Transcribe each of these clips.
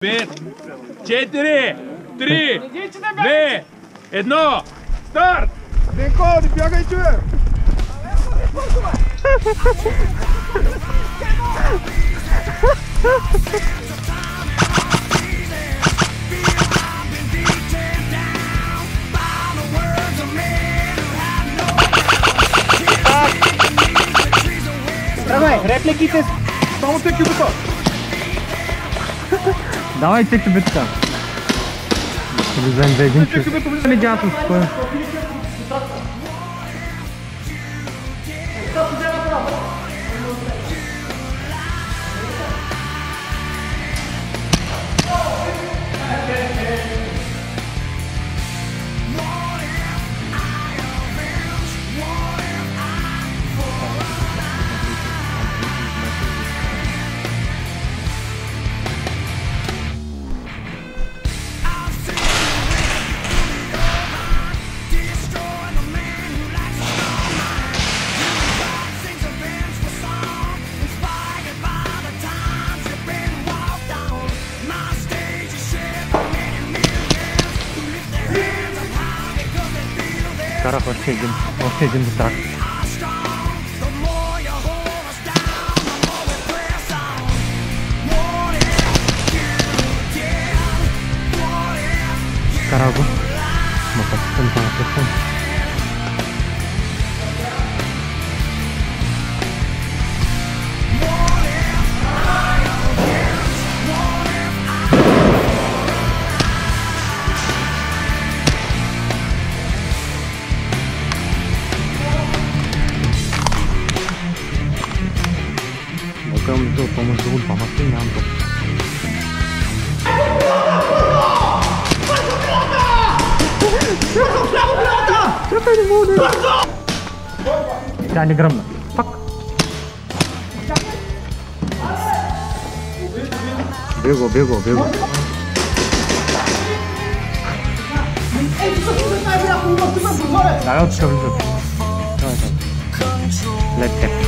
5, 4, 3, 2, 1, старт! Денко, не бягай, че! Давай, репликите! Само те кюбито! Давай tek bir tak. Bizden de gün. Tek bir tak. Ne yapıyorsun? cara vão chegando, vão chegando tá. Caraca, mas tá ficando com a como el segundo, más que يعني جرمنا فك بيجو بيجو بيجو لا لا تشكل شوف لا تشكل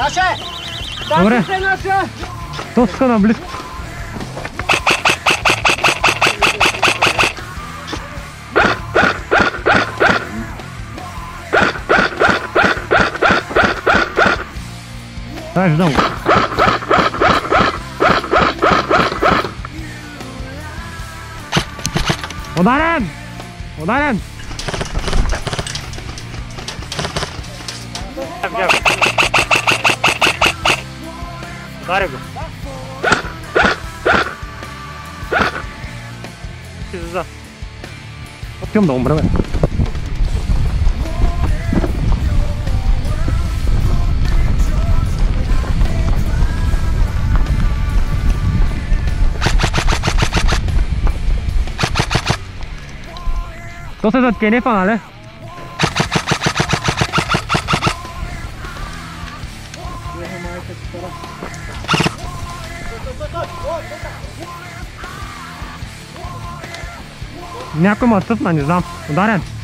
Наше! Добре. Доста е наблизко. Знаешь, дом. Ударен! Ударен! Е, гав, гав. Largo. Pizza. Opium d'ombra, velho. Då sätter jag ner fan eller? Thank you. Някой ма тъпна, не знам. Ударен.